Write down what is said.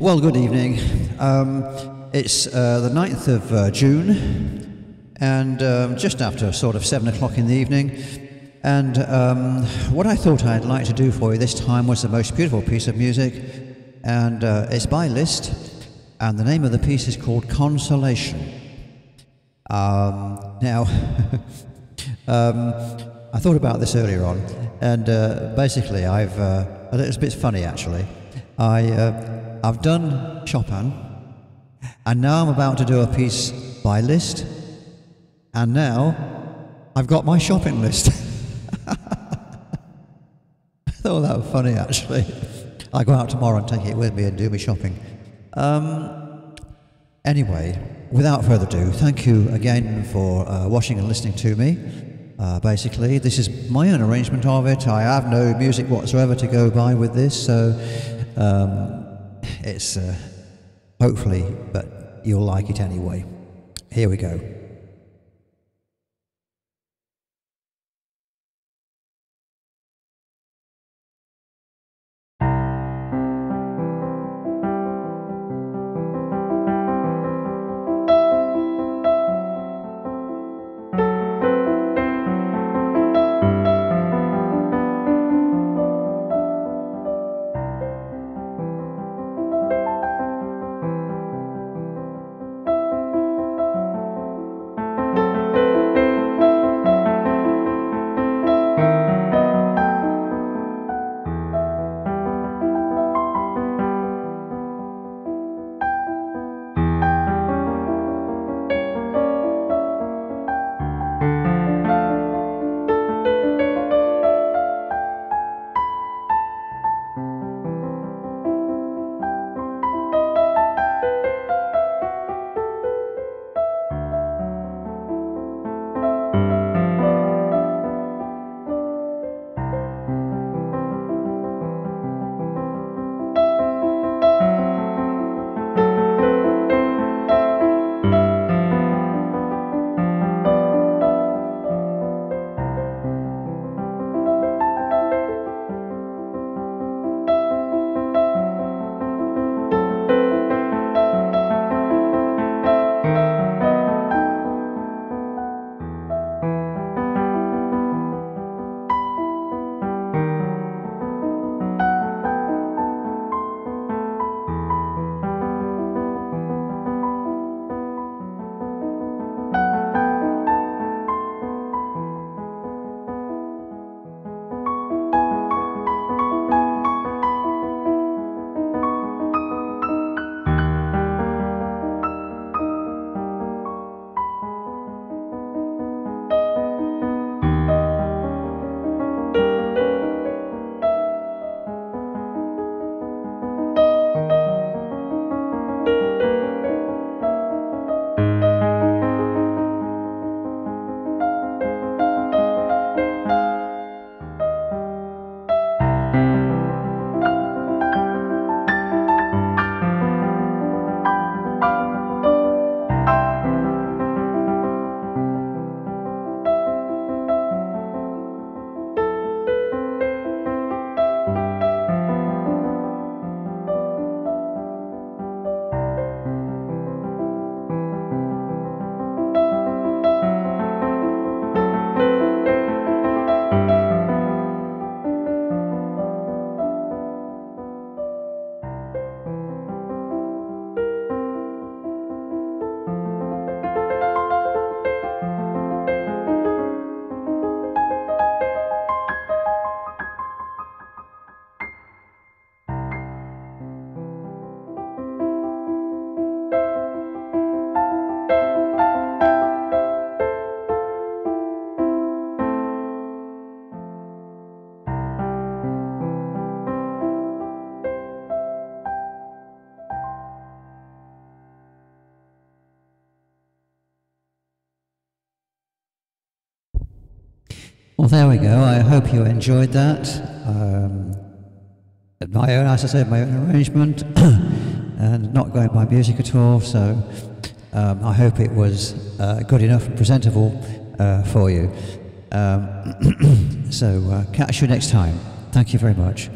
Well, good evening. Um, it's uh, the 9th of uh, June, and um, just after sort of 7 o'clock in the evening. And um, what I thought I'd like to do for you this time was the most beautiful piece of music, and uh, it's by Liszt, and the name of the piece is called Consolation. Um, now, um, I thought about this earlier on, and uh, basically, I've uh, it's a bit funny actually. I uh, I've done Chopin, and now I'm about to do a piece by Liszt, and now I've got my shopping list. I thought that was funny actually. I go out tomorrow and take it with me and do my shopping. Um, anyway, without further ado, thank you again for uh, watching and listening to me. Uh, basically, this is my own arrangement of it. I have no music whatsoever to go by with this, so um, it's uh, hopefully, but you'll like it anyway. Here we go. Well, there we go. I hope you enjoyed that. Um, my own, as I said, my own arrangement, and not going by music at all. So um, I hope it was uh, good enough and presentable uh, for you. Um, so uh, catch you next time. Thank you very much.